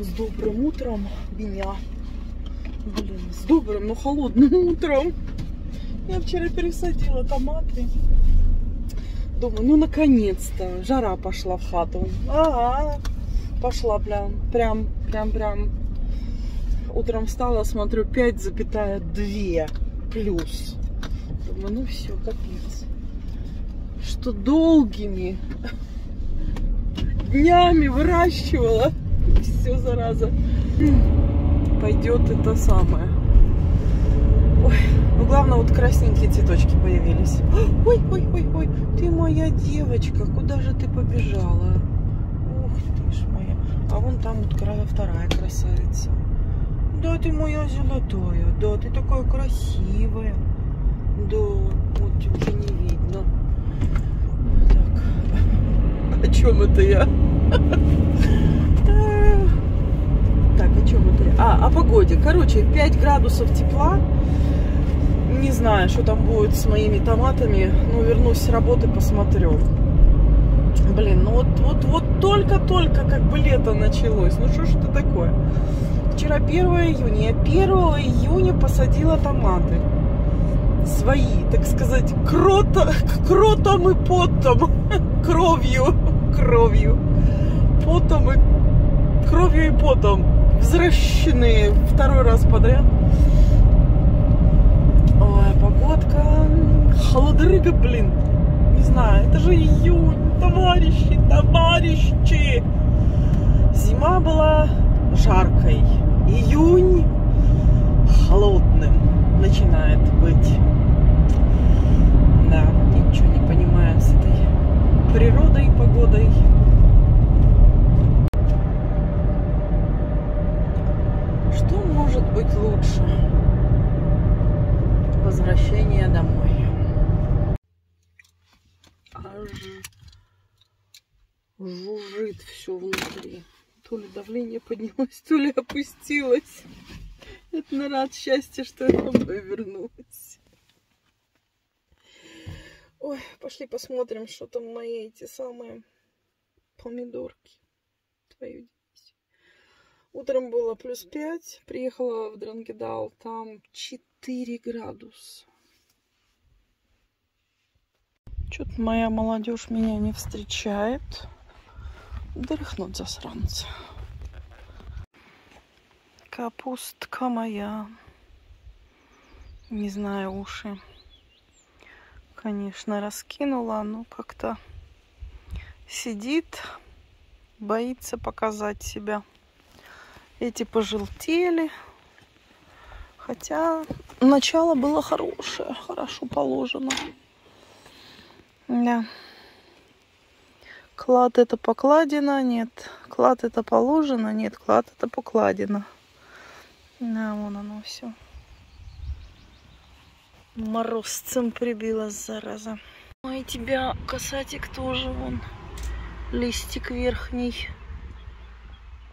С добрым утром меня. Блин, с добрым, но холодным утром. Я вчера пересадила томаты. Думаю, ну наконец-то. Жара пошла в хату. Ага. Пошла прям, прям, прям, прям. Утром встала, смотрю, 5,2 плюс. Думаю, ну все, капец. Что долгими днями выращивала. Все, зараза. Пойдет это самое. Ой, ну главное, вот красненькие цветочки появились. Ой, ой, ой, ой, ты моя девочка, куда же ты побежала? Ух ты ж моя. А вон там вот вторая красавица. Да, ты моя золотая, да, ты такая красивая. Да, вот уже не видно. Так, о чем это я? О чем это? А, о погоде. Короче, 5 градусов тепла. Не знаю, что там будет с моими томатами. Ну, вернусь с работы, посмотрю. Блин, ну вот, вот, вот только-только как бы лето началось. Ну что ж это такое? Вчера 1 июня. Я 1 июня посадила томаты. Свои, так сказать, крота, кротом и потом. Кровью. Кровью. Потом и... Кровью и потом. Взращенные второй раз подряд. Ой, погодка. Холодрыга, блин. Не знаю, это же июнь. Товарищи, товарищи. Зима была жаркой июнь холодным начинает быть. Да, ничего не понимаю с этой природой погодой. Что может быть лучше? Возвращение домой. Аж жужжит все внутри. То ли давление поднялось, то ли опустилось. Это на рад счастья, что я домой вернулась. Ой, пошли посмотрим, что там мои эти самые помидорки. Утром было плюс 5. Приехала в Дрангедал. Там 4 градуса. Что-то моя молодежь меня не встречает. Дрыхнут засранцы. Капустка моя. Не знаю, уши. Конечно, раскинула, но как-то сидит, боится показать себя. Эти пожелтели. Хотя начало было хорошее, хорошо положено. Да. Клад это покладина, нет. Клад это положено, нет. Клад это покладина. Да, вон оно все. Морозцем прибила, зараза. Ой, тебя, касатик, тоже вон. Листик верхний.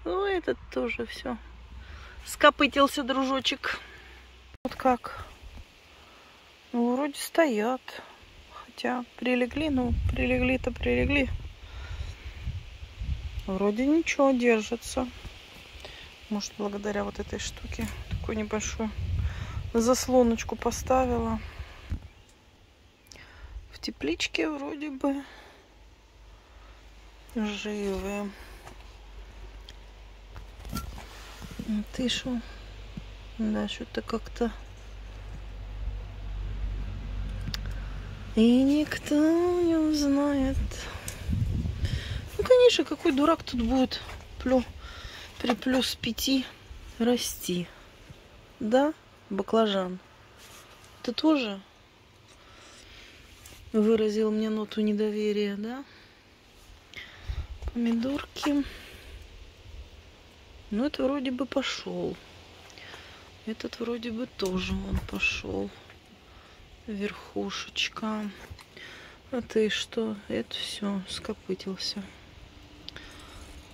Ой, этот тоже все. Скопытился, дружочек. Вот как. Ну, вроде стоят. Хотя прилегли, ну, прилегли-то прилегли. Вроде ничего, держится. Может, благодаря вот этой штуке такую небольшую заслоночку поставила. В тепличке вроде бы живы. Ты шо? Да, что-то как-то... И никто не узнает. Ну, конечно, какой дурак тут будет плю при плюс пяти расти. Да, баклажан. Ты тоже выразил мне ноту недоверия, да? Помидорки. Ну, это вроде бы пошел. Этот вроде бы тоже он пошел. Верхушечка. А ты что? Это все скопытился.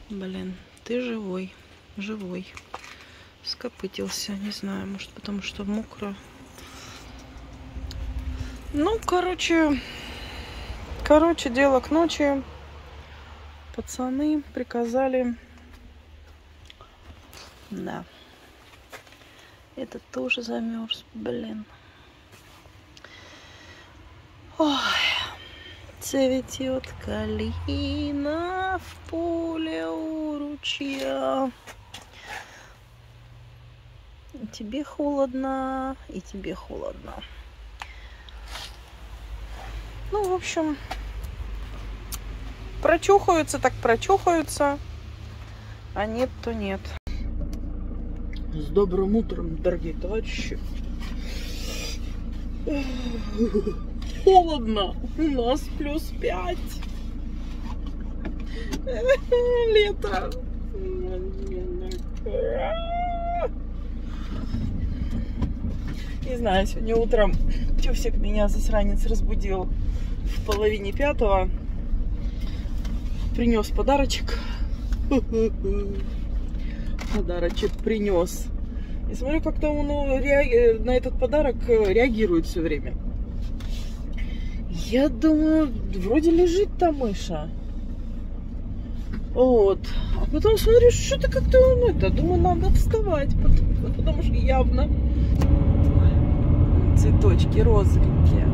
Блин. Ты живой, живой. Скопытился, не знаю, может потому что мокро. Ну, короче, короче, дело к ночи. Пацаны приказали Да. Этот тоже замерз, блин. Ой, цветет калина в поле у ручья. И тебе холодно, и тебе холодно. Ну, в общем, прочухаются, так прочухаются, а нет, то нет. С добрым утром, дорогие товарищи. Холодно. У нас плюс пять. Лето. Не знаю, сегодня утром Тюсик меня засранец разбудил в половине пятого. Принес подарочек. Подарочек принес. И смотрю, как-то он реаги... на этот подарок реагирует все время. Я думаю, вроде лежит там мыша. Вот. А потом смотрю, что-то как-то он это. Думаю, надо вставать, потому, потому что явно цветочки розовенькие.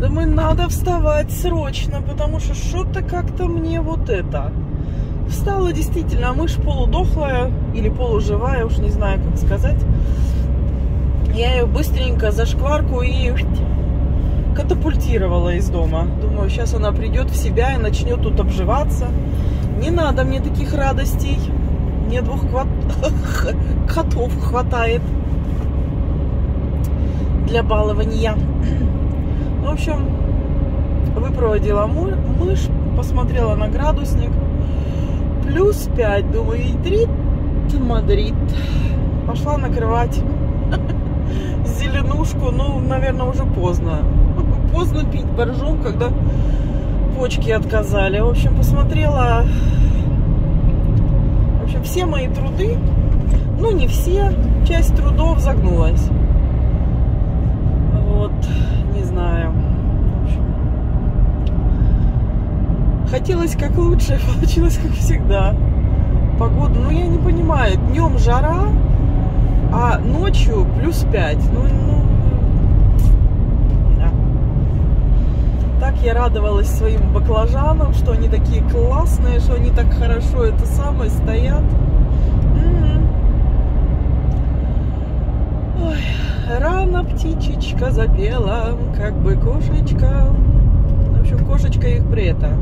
Думаю, надо вставать срочно, потому что что-то как-то мне вот это. Встала действительно, а мышь полудохлая или полуживая, уж не знаю, как сказать. Я ее быстренько за шкварку и катапультировала из дома. Думаю, сейчас она придет в себя и начнет тут обживаться. Не надо мне таких радостей. Мне двух кват... котов хватает для балования. В общем, выпроводила мышь, посмотрела на градусник. Плюс 5, думаю, ядрит Мадрид. Пошла накрывать зеленушку, ну, наверное, уже поздно. Поздно пить боржом, когда почки отказали. В общем, посмотрела, в общем, все мои труды, ну, не все, часть трудов загнулась вот, не знаю. Хотелось как лучше, получилось как всегда. Погода, ну я не понимаю, днем жара, а ночью плюс 5. Ну, ну, да. Так я радовалась своим баклажанам, что они такие классные, что они так хорошо это самое стоят. Ой, рано птичечка запела, как бы кошечка. В общем, кошечка их при это,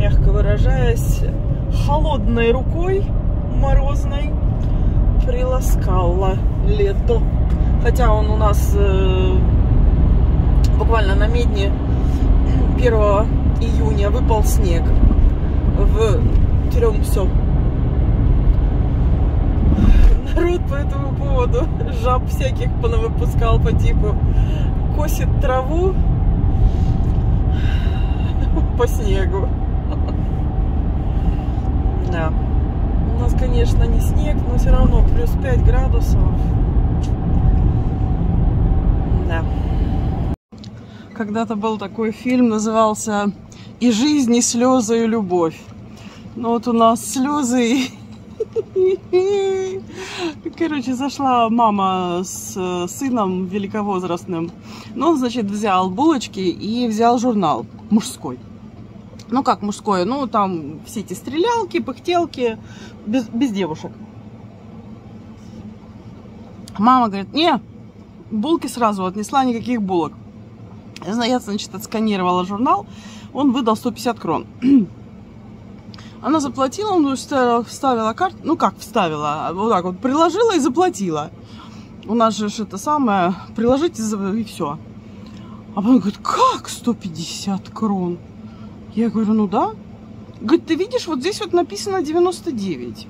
мягко выражаясь, холодной рукой морозной приласкала лето. Хотя он у нас э, буквально на медне 1 июня выпал снег в Трёмсё народ по этому поводу жаб всяких понавыпускал по типу косит траву по снегу. Да. У нас, конечно, не снег, но все равно плюс 5 градусов. Да. Когда-то был такой фильм, назывался «И жизнь, и слезы, и любовь». Ну вот у нас слезы Короче, зашла мама с сыном великовозрастным. Ну, он, значит, взял булочки и взял журнал мужской. Ну, как мужской? Ну, там все эти стрелялки, пыхтелки, без, без девушек. Мама говорит, не, булки сразу отнесла, никаких булок. Я, значит, отсканировала журнал, он выдал 150 крон. Она заплатила, он вставила карту, ну как вставила, вот так вот приложила и заплатила. У нас же это самое, приложите и все. А потом говорит, как 150 крон? Я говорю, ну да. Говорит, ты видишь, вот здесь вот написано 99.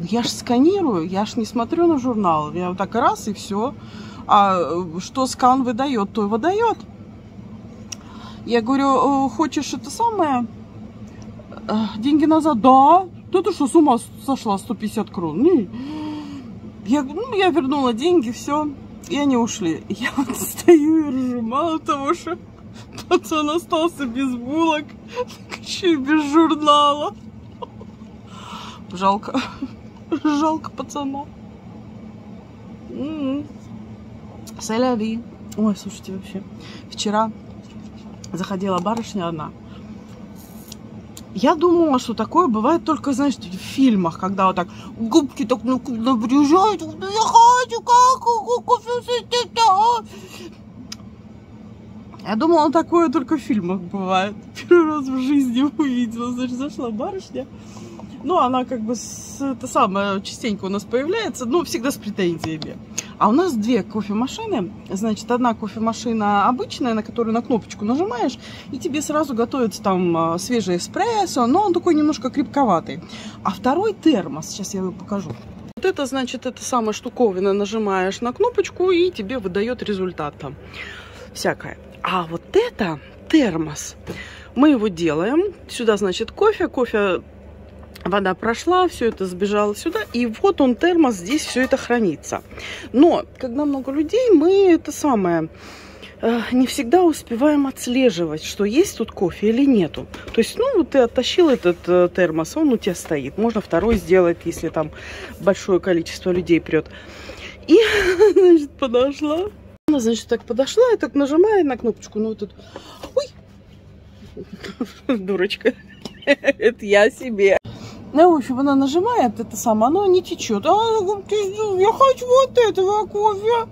Я ж сканирую, я ж не смотрю на журнал. Я вот так раз и все. А э, что скан выдает, то и выдает. Я говорю, «Э, хочешь это самое? деньги назад? Да. Да ты что, с ума сошла 150 крон? Не. Я, ну, я вернула деньги, все. И они ушли. Я вот стою и ржу. Мало того, что пацан остался без булок, еще и без журнала. Жалко. Жалко пацана. М-м. Соляви. Ой, слушайте, вообще. Вчера заходила барышня одна. Я думала, что такое бывает только, знаешь, в фильмах, когда вот так губки так набрежают. Я хочу как кофе Я думала, такое только в фильмах бывает. Первый раз в жизни увидела. Значит, зашла барышня. Ну, она как бы, с, это самое, частенько у нас появляется, но всегда с претензиями. А у нас две кофемашины. Значит, одна кофемашина обычная, на которую на кнопочку нажимаешь, и тебе сразу готовится там а, свежий эспрессо, но он такой немножко крепковатый. А второй термос, сейчас я его покажу. Вот это, значит, это самая штуковина, нажимаешь на кнопочку, и тебе выдает результат там всякое. А вот это термос. Мы его делаем. Сюда, значит, кофе. Кофе Вода прошла, все это сбежало сюда, и вот он термос, здесь все это хранится. Но, когда много людей, мы это самое, э, не всегда успеваем отслеживать, что есть тут кофе или нету. То есть, ну, ты оттащил этот э, термос, он у тебя стоит. Можно второй сделать, если там большое количество людей прет. И, значит, подошла. Она, значит, так подошла и так нажимает на кнопочку. Ну, тут... Ой! Дурочка. Это я себе. Ну, в общем, она нажимает это самое, оно не течет. А, я хочу вот этого кофе.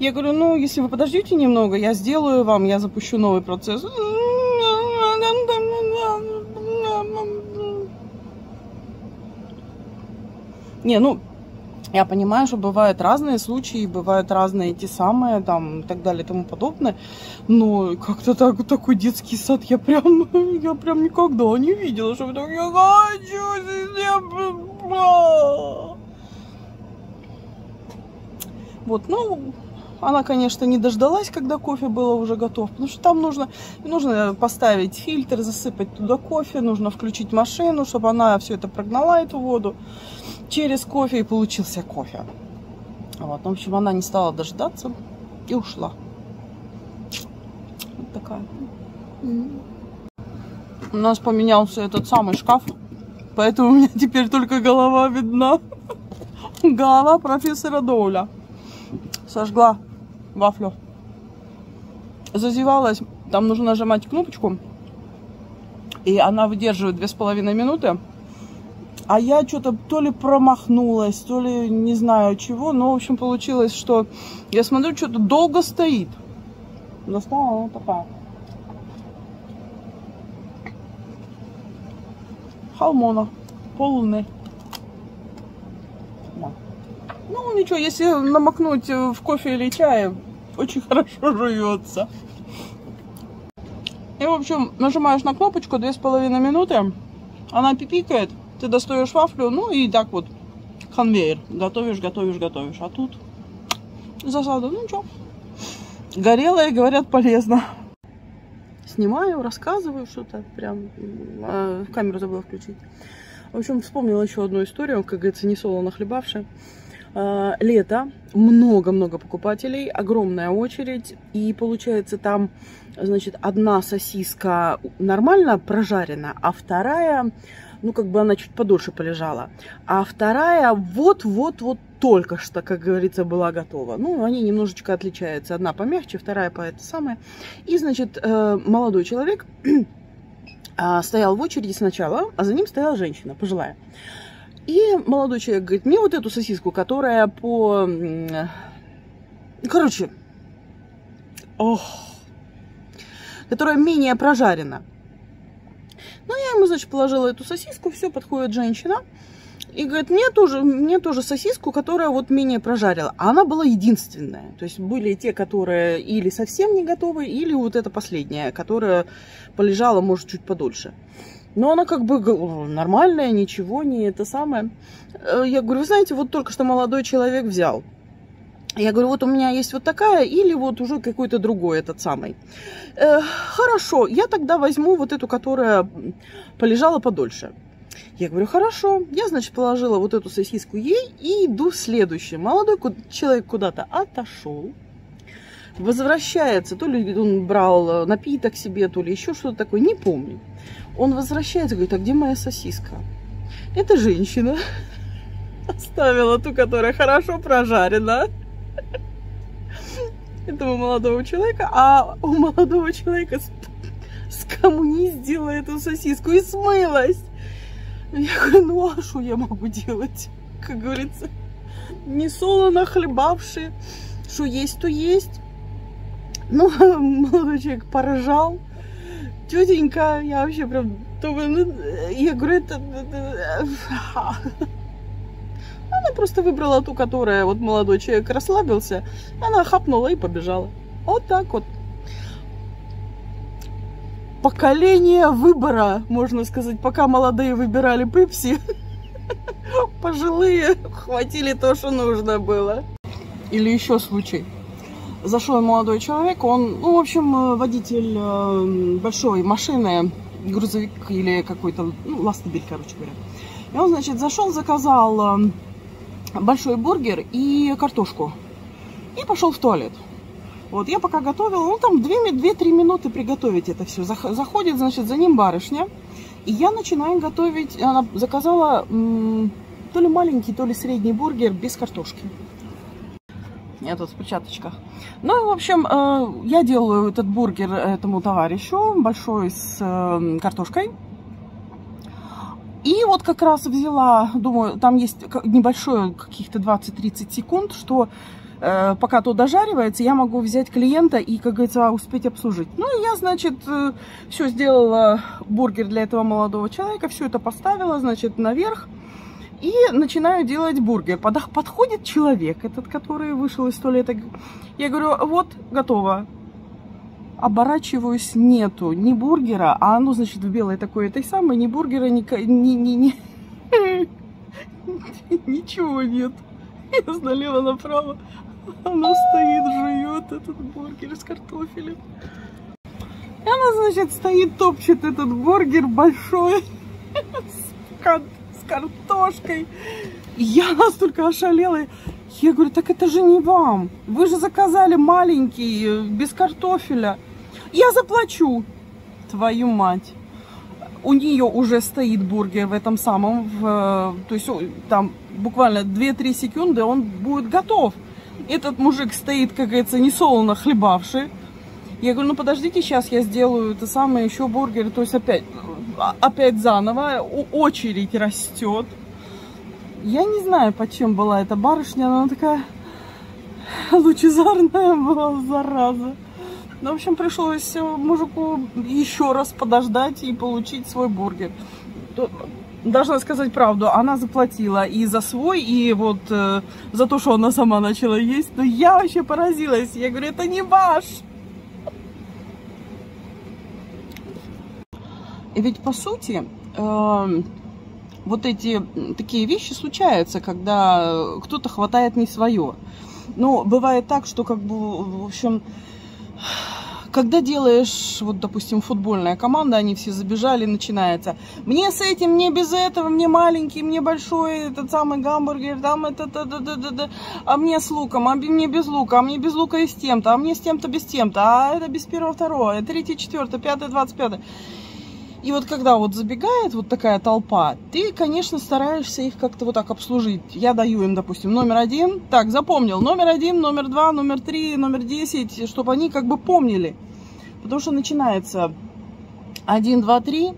Я говорю, ну, если вы подождете немного, я сделаю вам, я запущу новый процесс. Не, ну, я понимаю, что бывают разные случаи, бывают разные эти самые, там, и так далее, и тому подобное. Но как-то так, такой детский сад я прям, я прям никогда не видела, что так, я хочу Вот, ну, она, конечно, не дождалась, когда кофе было уже готов, потому что там нужно, нужно поставить фильтр, засыпать туда кофе, нужно включить машину, чтобы она все это прогнала, эту воду через кофе и получился кофе. Вот, в общем, она не стала дождаться и ушла. Вот такая. У нас поменялся этот самый шкаф, поэтому у меня теперь только голова видна. Голова профессора Доуля. Сожгла вафлю. Зазевалась, там нужно нажимать кнопочку, и она выдерживает две с половиной минуты. А я что-то то ли промахнулась, то ли не знаю чего. Но, в общем, получилось, что я смотрю, что-то долго стоит. Достала она такая. Халмона. Полный. Да. Ну, ничего, если намокнуть в кофе или чай, очень хорошо жуется. И, в общем, нажимаешь на кнопочку, две с половиной минуты, она пипикает, ты достаешь вафлю, ну и так вот конвейер. Готовишь, готовишь, готовишь. А тут засада, ну ничего. Горелое, говорят, полезно. Снимаю, рассказываю что-то. Прям э, камеру забыла включить. В общем, вспомнила еще одну историю, как говорится, не солоно хлебавшая. Э, лето, много-много покупателей, огромная очередь. И получается там, значит, одна сосиска нормально прожарена, а вторая ну, как бы она чуть подольше полежала. А вторая вот-вот-вот только что, как говорится, была готова. Ну, они немножечко отличаются. Одна помягче, вторая по это самое. И, значит, э, молодой человек а, стоял в очереди сначала, а за ним стояла женщина, пожилая. И молодой человек говорит, мне вот эту сосиску, которая по... Короче, ох, которая менее прожарена. Ну, я ему, значит, положила эту сосиску, все, подходит женщина. И говорит, мне тоже, мне тоже сосиску, которая вот менее прожарила. А она была единственная. То есть были те, которые или совсем не готовы, или вот эта последняя, которая полежала, может, чуть подольше. Но она как бы нормальная, ничего, не это самое. Э, я говорю, вы знаете, вот только что молодой человек взял. Я говорю, вот у меня есть вот такая, или вот уже какой-то другой этот самый. Э, хорошо, я тогда возьму вот эту, которая полежала подольше. Я говорю, хорошо. Я, значит, положила вот эту сосиску ей и иду в следующее. Молодой человек куда-то отошел. Возвращается, то ли он брал напиток себе, то ли еще что-то такое, не помню. Он возвращается, говорит, а где моя сосиска? эта женщина оставила ту, которая хорошо прожарена этого молодого человека, а у молодого человека скоммуниздила эту сосиску и смылась. Я говорю, ну а что я могу делать? Как говорится, не солоно хлебавши, что есть, то есть. Ну, молодой человек поражал. Тетенька, я вообще прям ну, я говорю, это... Она просто выбрала ту, которая вот молодой человек расслабился, она хапнула и побежала. Вот так вот. Поколение выбора, можно сказать, пока молодые выбирали пепси, пожилые хватили то, что нужно было. Или еще случай. Зашел молодой человек, он, ну, в общем, водитель э, большой машины, грузовик или какой-то, ну, ластобиль, короче говоря. И он, значит, зашел, заказал э, большой бургер и картошку. И пошел в туалет. Вот, я пока готовила, ну, там 2-3 минуты приготовить это все. Заходит, значит, за ним барышня. И я начинаю готовить, она заказала то ли маленький, то ли средний бургер без картошки. Я тут в перчаточках. Ну, в общем, э, я делаю этот бургер этому товарищу, большой с э, картошкой. И вот как раз взяла, думаю, там есть небольшое, каких-то 20-30 секунд, что э, пока то дожаривается, я могу взять клиента и, как говорится, успеть обслужить. Ну, и я, значит, э, все сделала, бургер для этого молодого человека, все это поставила, значит, наверх. И начинаю делать бургер. Под, подходит человек, этот, который вышел из туалета. Я говорю, вот, готово оборачиваюсь, нету ни бургера, а оно, значит, в белой такой этой самой, ни бургера, ни... ни, ни, ни... Ничего нет. Я налево направо. Она стоит, жует этот бургер с картофелем. И она, значит, стоит, топчет этот бургер большой с, картошкой. Я настолько ошалела. Я говорю, так это же не вам. Вы же заказали маленький, э, без картофеля. Я заплачу. Твою мать. У нее уже стоит бургер в этом самом, в, то есть там буквально 2-3 секунды он будет готов. Этот мужик стоит, как говорится, не солоно хлебавший. Я говорю, ну подождите, сейчас я сделаю это самое еще бургер. То есть опять, опять заново, очередь растет. Я не знаю, почем была эта барышня, но она такая лучезарная была, зараза. Ну, в общем, пришлось э, мужику еще раз подождать и получить свой бургер. Должна сказать правду, она заплатила и за свой, и вот э, за то, что она сама начала есть. Но я вообще поразилась. Я говорю, это не ваш. И ведь по сути, э, вот эти такие вещи случаются, когда кто-то хватает не свое. Но бывает так, что как бы, в общем, когда делаешь, вот, допустим, футбольная команда, они все забежали, начинается. Мне с этим, мне без этого, мне маленький, мне большой, этот самый гамбургер, там это, это, это, это, это, а мне с луком, а мне без лука, а мне без лука и с тем-то, а мне с тем-то без тем-то, а это без первого, второго, третье, четвертое, пятое, двадцать пятое. И вот когда вот забегает вот такая толпа, ты, конечно, стараешься их как-то вот так обслужить. Я даю им, допустим, номер один. Так, запомнил. Номер один, номер два, номер три, номер десять, чтобы они как бы помнили. Потому что начинается один, два, три.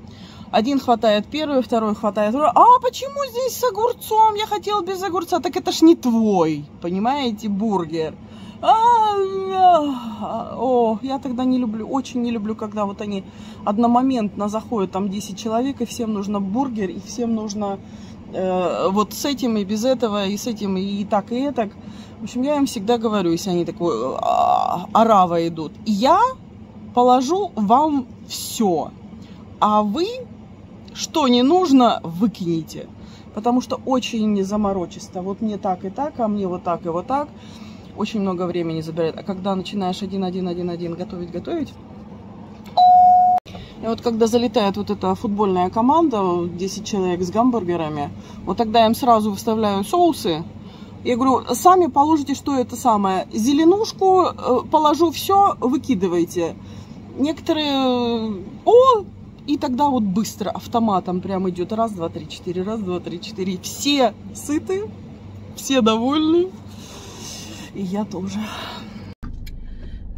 Один хватает первый, второй хватает второй. А почему здесь с огурцом? Я хотел без огурца. Так это ж не твой, понимаете, бургер. О, я тогда не люблю, очень не люблю, когда вот они одномоментно заходят, там 10 человек, и всем нужно бургер, и всем нужно э, вот с этим и без этого, и с этим и так, и так. В общем, я им всегда говорю, если они такой а, арава идут, я положу вам все, а вы, что не нужно, выкинете. Потому что очень не заморочисто. Вот мне так и так, а мне вот так и вот так очень много времени забирает. А когда начинаешь один-один-один-один готовить-готовить, и вот когда залетает вот эта футбольная команда, 10 человек с гамбургерами, вот тогда я им сразу выставляю соусы. Я говорю, сами положите, что это самое. Зеленушку, э, положу все, выкидывайте. Некоторые, о, И тогда вот быстро автоматом прям идет раз, два, три, четыре, раз, два, три, четыре. Все сыты, все довольны. И я тоже.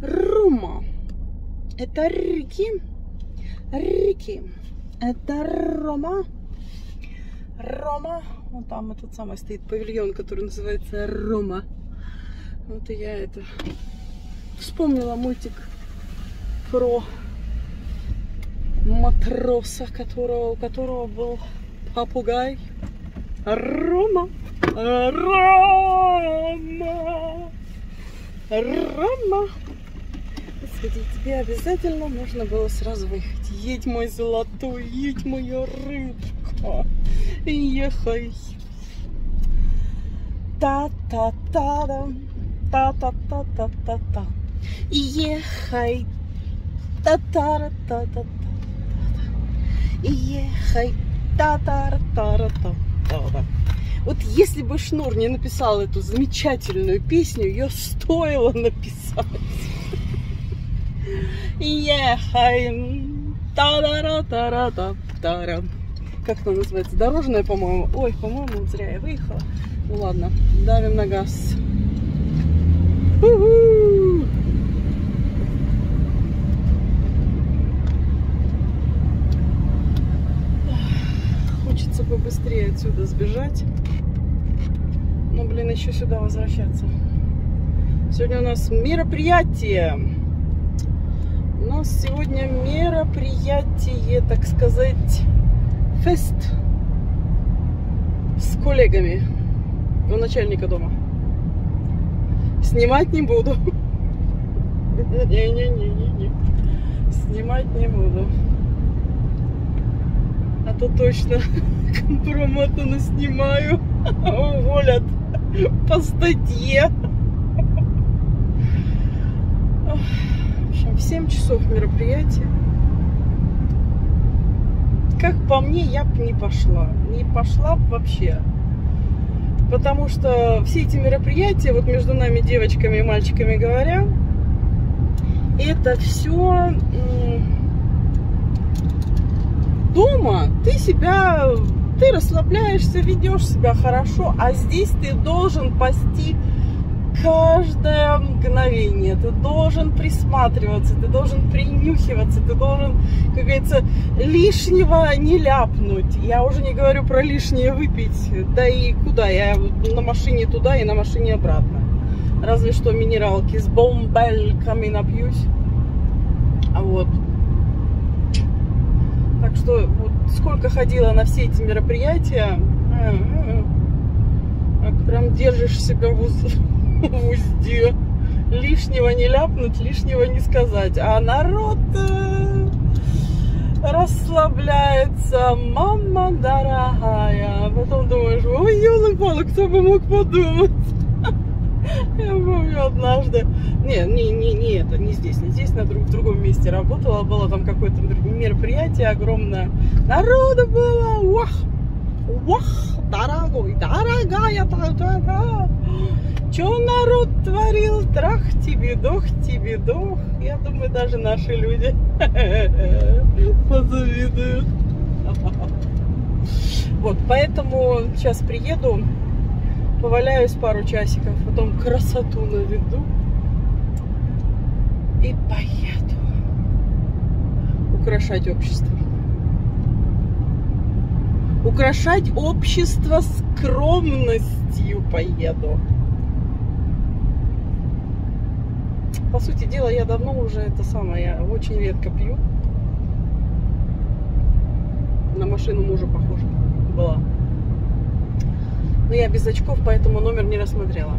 Рума. Это Рики. Рики. Это Рома. Рома. Вот там этот самый стоит павильон, который называется Рома. Вот и я это вспомнила мультик про матроса, которого, у которого был попугай. Рома. Рома. Рома. Господи, тебе обязательно нужно было сразу выехать. Едь, мой золотой, едь, моя рыбка. Ехай. Та-та-та-да. Та-та-та-та-та-та. Ехай. Та-та-та-та-та. Ехай. Та-та-та-та-та. Вот если бы Шнур не написал эту замечательную песню, ее стоило написать. Ехай. Та-да-ра-та-ра-та-та-ра. Как она называется? Дорожная, по-моему. Ой, по-моему, зря я выехала. Ну ладно, давим на газ. У-ху! Хочется побыстрее отсюда сбежать. Но, блин, еще сюда возвращаться. Сегодня у нас мероприятие. У нас сегодня мероприятие, так сказать, фест с коллегами у начальника дома. Снимать не буду. Не-не-не-не-не. Снимать не буду. А то точно компромата на снимаю. Уволят по статье. В общем, в 7 часов мероприятие. Как по мне, я бы не пошла. Не пошла б вообще. Потому что все эти мероприятия, вот между нами девочками и мальчиками говоря, это все дома ты себя, ты расслабляешься, ведешь себя хорошо, а здесь ты должен пасти каждое мгновение, ты должен присматриваться, ты должен принюхиваться, ты должен, как говорится, лишнего не ляпнуть. Я уже не говорю про лишнее выпить, да и куда, я на машине туда и на машине обратно. Разве что минералки с бомбельками напьюсь. А вот. Так что сколько ходила на все эти мероприятия, так прям держишь себя в, уз... в узде. Лишнего не ляпнуть, лишнего не сказать. А народ э, расслабляется. Мама дорогая. А потом думаешь, ой, елы кто бы мог подумать. Помню однажды, не, не, не, не это, не здесь, не здесь, на друг, в другом месте работала, было там какое-то мероприятие огромное, народу было, вах, вах, дорогой, дорогая, дорогая, что народ творил, трах тебе, дох тебе, дох, я думаю, даже наши люди позавидуют. Вот, поэтому сейчас приеду, поваляюсь пару часиков, потом красоту наведу и поеду украшать общество. Украшать общество скромностью поеду. По сути дела, я давно уже это самое, я очень редко пью. На машину мужа похоже была. Но я без очков, поэтому номер не рассмотрела.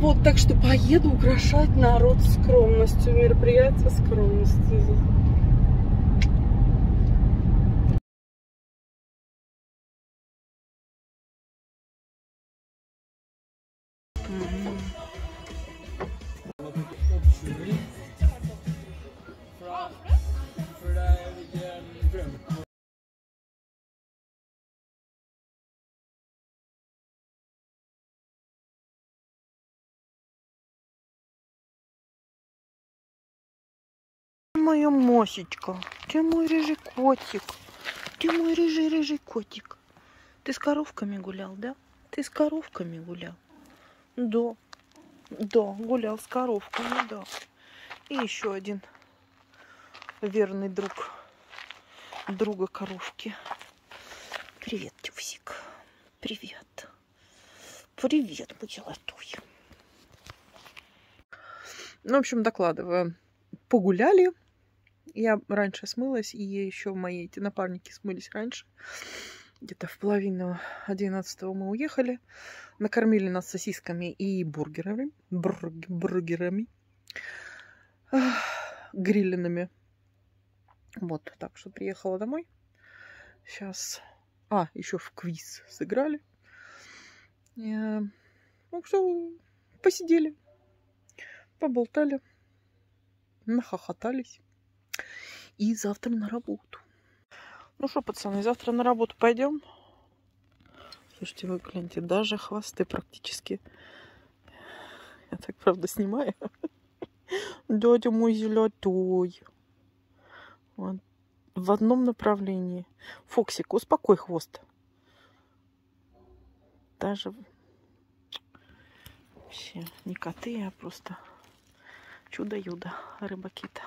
Вот, так что поеду украшать народ скромностью, мероприятие скромностью. Моя Мосечка, ты мой рыжий котик. Ты мой рыжий-рыжий котик. Ты с коровками гулял, да? Ты с коровками гулял? Да. Да, гулял с коровками, да. И еще один верный друг друга коровки. Привет, Тюсик. Привет. Привет, мой золотой. Ну, в общем, докладываю. Погуляли. Я раньше смылась, и еще мои эти напарники смылись раньше. Где-то в половину одиннадцатого мы уехали. Накормили нас сосисками и бургерами. Бург, бургерами. Грилленными. Вот, так что приехала домой. Сейчас... А, еще в квиз сыграли. Э, ну что, посидели, поболтали, нахохотались. И завтра на работу. Ну что, пацаны, завтра на работу пойдем. Слушайте, вы гляньте, даже хвосты практически. Я так, правда, снимаю. Дядя мой золотой. Вот. В одном направлении. Фоксик, успокой хвост. Даже вообще не коты, а просто чудо-юдо, рыба-кита.